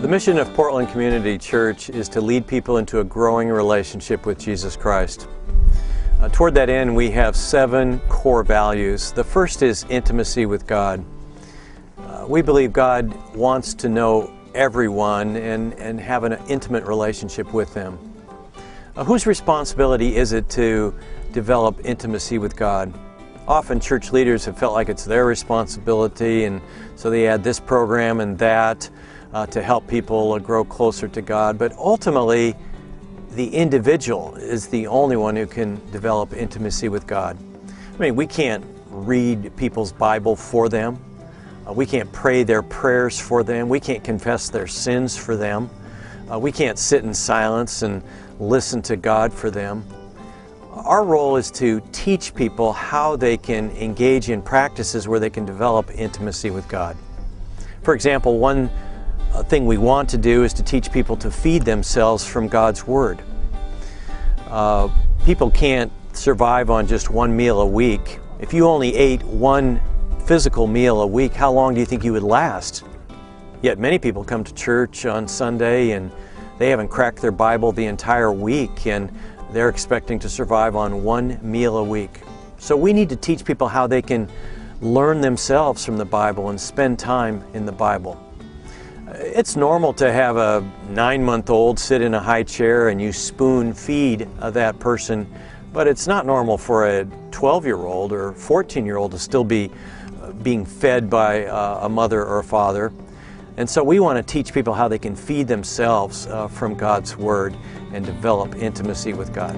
The mission of Portland Community Church is to lead people into a growing relationship with Jesus Christ. Uh, toward that end, we have seven core values. The first is intimacy with God. Uh, we believe God wants to know everyone and, and have an intimate relationship with them. Uh, whose responsibility is it to develop intimacy with God? Often church leaders have felt like it's their responsibility, and so they add this program and that uh, to help people grow closer to God. But ultimately, the individual is the only one who can develop intimacy with God. I mean, we can't read people's Bible for them. Uh, we can't pray their prayers for them. We can't confess their sins for them. Uh, we can't sit in silence and listen to God for them. Our role is to teach people how they can engage in practices where they can develop intimacy with God. For example, one thing we want to do is to teach people to feed themselves from God's Word. Uh, people can't survive on just one meal a week. If you only ate one physical meal a week, how long do you think you would last? Yet many people come to church on Sunday and they haven't cracked their Bible the entire week and they're expecting to survive on one meal a week. So we need to teach people how they can learn themselves from the Bible and spend time in the Bible. It's normal to have a nine month old sit in a high chair and you spoon feed that person, but it's not normal for a 12 year old or 14 year old to still be uh, being fed by uh, a mother or a father. And so we want to teach people how they can feed themselves uh, from God's Word and develop intimacy with God.